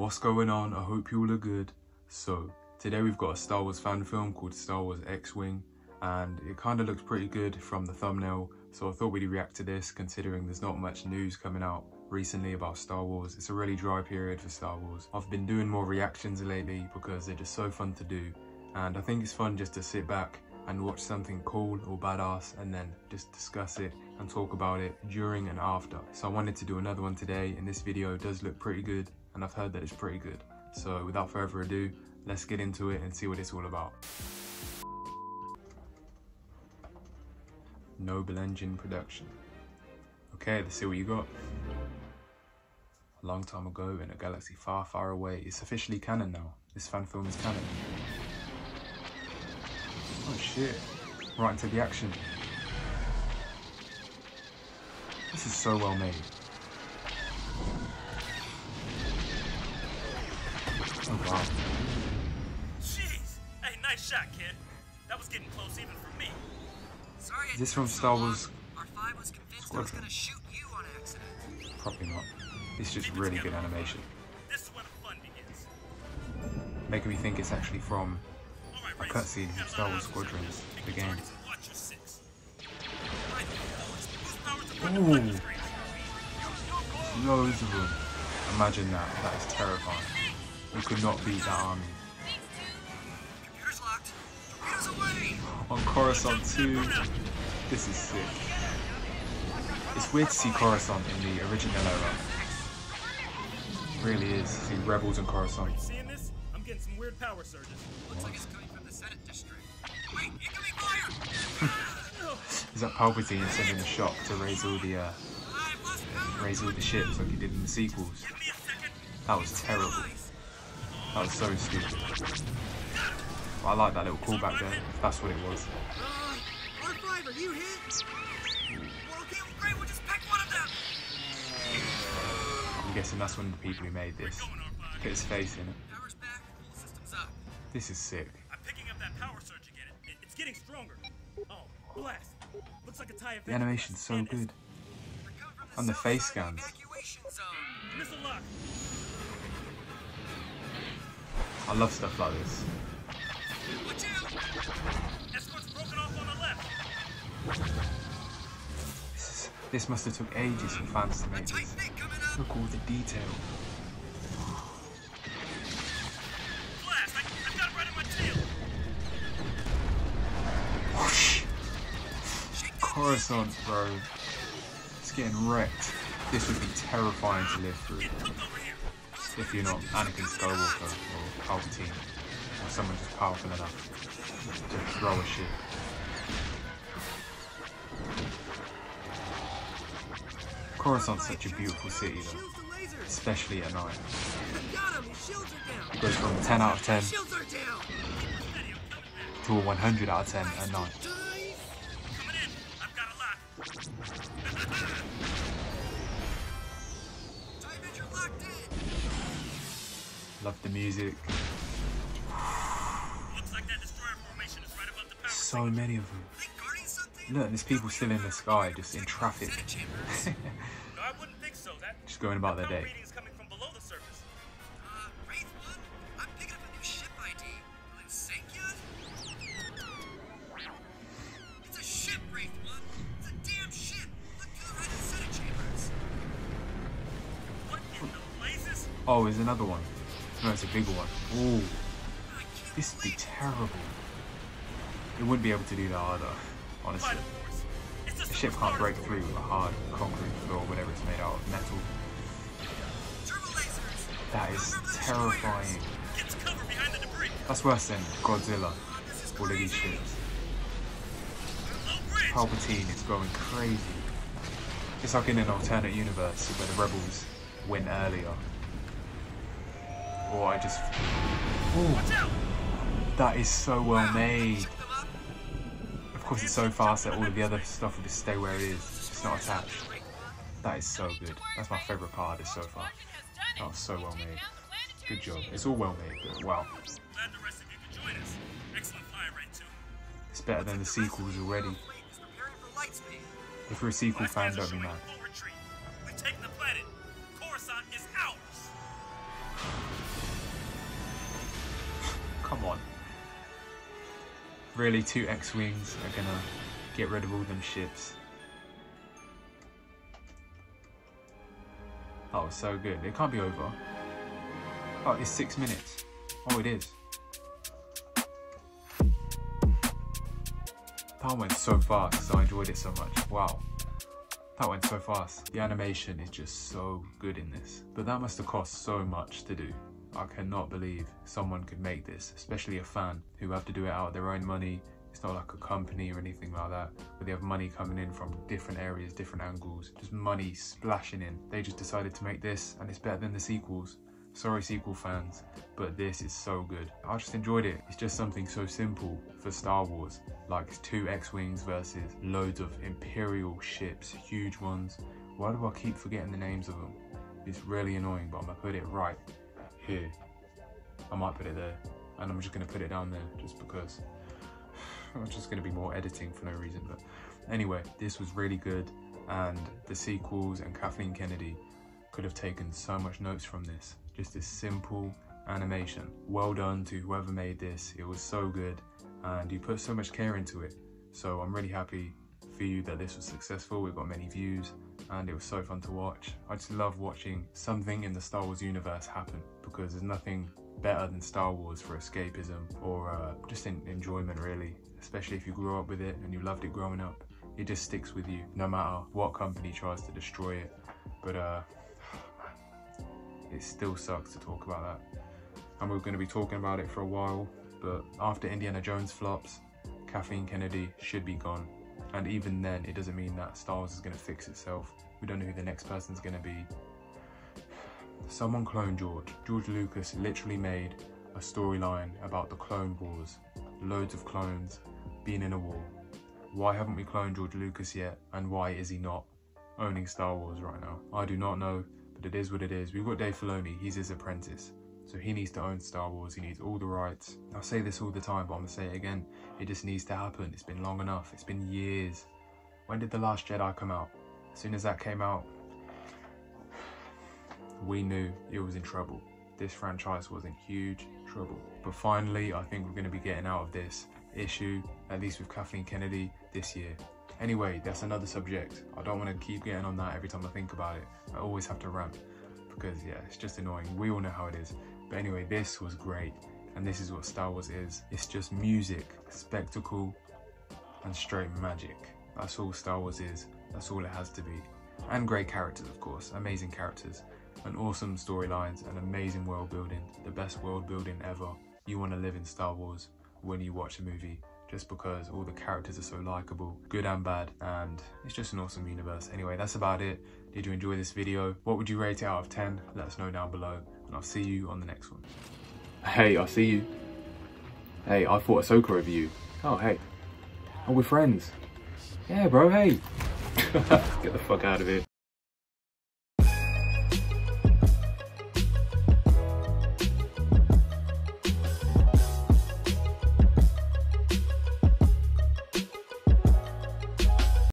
What's going on? I hope you all are good. So, today we've got a Star Wars fan film called Star Wars X-Wing, and it kind of looks pretty good from the thumbnail, so I thought we'd react to this considering there's not much news coming out recently about Star Wars. It's a really dry period for Star Wars. I've been doing more reactions lately because they're just so fun to do, and I think it's fun just to sit back and watch something cool or badass and then just discuss it and talk about it during and after. So I wanted to do another one today and this video does look pretty good and I've heard that it's pretty good. So without further ado, let's get into it and see what it's all about. Noble Engine Production. Okay, let's see what you got. A long time ago in a galaxy far, far away, it's officially canon now. This fan film is canon. Oh shit. Right into the action. This is so well made. Shot, kid. That was getting close even for me. Sorry Is this from Star Wars? R5 was convinced I was Squadron? gonna shoot you on accident. Probably not. It's just really good animation. This is where the fun begins. Making me think it's actually from All right, a cutscene you from Star Wars of options. Squadrons, the game. targets and watch your six. Right, boost power to run Ooh. deflector. Loads of them. Imagine that. That is terrifying. You could not beat that army. On Coruscant 2, this is sick. It's weird to see Coruscant in the original era. It really is. See rebels in Coruscant. You seeing this? I'm getting some weird power surges. Looks like it's coming from the Senate district. Wait, incoming fire! Is that Palpatine sending a shock to raise all the uh, I've raise all the ships like he did in the sequels? Give me a second. That was terrible. That was so stupid. I like that little callback there. That's what it was. R5, are you hit? Well, okay, well, great, we'll just pick one of them! I'm guessing that's one of the people who made this. Put his face in it. This is sick. I'm picking up that power surge again. It, it's getting stronger. Oh, blast. Looks like a tie The animation's so good. And the face of scans. I love stuff like this. Watch out! Escort's broken off on the left. This, is, this must have took ages for fans to make this. fit coming up! Look all the detail. Blast. I, I got it right in my tail. Whoosh! Coruscant, bro. It's getting wrecked. This would be terrifying to live through Get cooked over here. if you're not Anakin Skywalker or Palpatine someone just powerful enough to throw a ship. Coruscant's such a beautiful city though, especially at night. It goes from 10 out of 10 Shields are down! Steady, I'm coming back. to a 100 out of 10 at night. Love the music. Looks like that destroyer formation is right above the power So many of them. Look, there's people still in the sky, just in traffic. Just going about their day. reading's coming from below the surface. Wraith 1, I'm picking up a new ship ID. Will it sync yet? It's a ship, Wraith 1! It's a damn ship! Look to the right of the Senate chambers! What in the blazes? Oh, there's another one. No, it's a bigger one. Ooh, this would be terrible. It wouldn't be able to do that either, honestly. The ship can't break through a hard concrete floor, whatever it's made out of, metal. That is terrifying. The. That's worse than Godzilla, all of these ships. Palpatine is going crazy. It's like in an alternate universe where the rebels win earlier. Or I just... Ooh, that is so well made. Course it's so fast that all of the other stuff will just stay where it is. It's not attached. That is so good. That's my favourite part of this so far. That was so well made. Good job. It's all well made, but wow. It's better than the sequels already. If you're a sequel fan, don't be mad. full retreat. Really, two X-Wings are gonna get rid of all them ships. Oh, so good. It can't be over. Oh, it's six minutes. Oh, it is. That went so fast. I enjoyed it so much. Wow. That went so fast. The animation is just so good in this. But that must have cost so much to do. I cannot believe someone could make this, especially a fan who have to do it out of their own money. It's not like a company or anything like that, but they have money coming in from different areas, different angles, just money splashing in. They just decided to make this and it's better than the sequels. Sorry sequel fans, but this is so good. I just enjoyed it. It's just something so simple for Star Wars, like two X-Wings versus loads of Imperial ships, huge ones. Why do I keep forgetting the names of them? It's really annoying, but I'm gonna put it right here. I might put it there, and I'm just gonna put it down there just because it's just gonna be more editing for no reason. But anyway, this was really good, and the sequels and Kathleen Kennedy could have taken so much notes from this. Just this simple animation. Well done to whoever made this. It was so good, and you put so much care into it. So I'm really happy for you that this was successful. It got many views and it was so fun to watch. I just love watching something in the Star Wars universe happen because there's nothing better than Star Wars for escapism or uh, just enjoyment really, especially if you grew up with it and you loved it growing up. It just sticks with you no matter what company tries to destroy it. But uh, it still sucks to talk about that. And we're going to be talking about it for a while, but after Indiana Jones flops, Kathleen Kennedy should be gone and even then, it doesn't mean that Star Wars is going to fix itself. We don't know who the next person's going to be. Someone cloned George. George Lucas literally made a storyline about the Clone Wars. Loads of clones being in a war. Why haven't we cloned George Lucas yet? And why is he not owning Star Wars right now? I do not know, but it is what it is. We've got Dave Filoni, he's his apprentice. So he needs to own Star Wars, he needs all the rights. I say this all the time, but I'm gonna say it again. It just needs to happen. It's been long enough, it's been years. When did The Last Jedi come out? As soon as that came out, we knew it was in trouble. This franchise was in huge trouble. But finally, I think we're gonna be getting out of this issue, at least with Kathleen Kennedy, this year. Anyway, that's another subject. I don't want to keep getting on that every time I think about it. I always have to rant because yeah, it's just annoying. We all know how it is. But anyway, this was great. And this is what Star Wars is. It's just music, spectacle, and straight magic. That's all Star Wars is. That's all it has to be. And great characters, of course. Amazing characters. And awesome storylines and amazing world building. The best world building ever. You want to live in Star Wars when you watch a movie just because all the characters are so likable, good and bad, and it's just an awesome universe. Anyway, that's about it. Did you enjoy this video? What would you rate it out of 10? Let us know down below, and I'll see you on the next one. Hey, I'll see you. Hey, I thought Ahsoka over you. Oh, hey. Oh, we're friends. Yeah, bro, hey. Get the fuck out of here.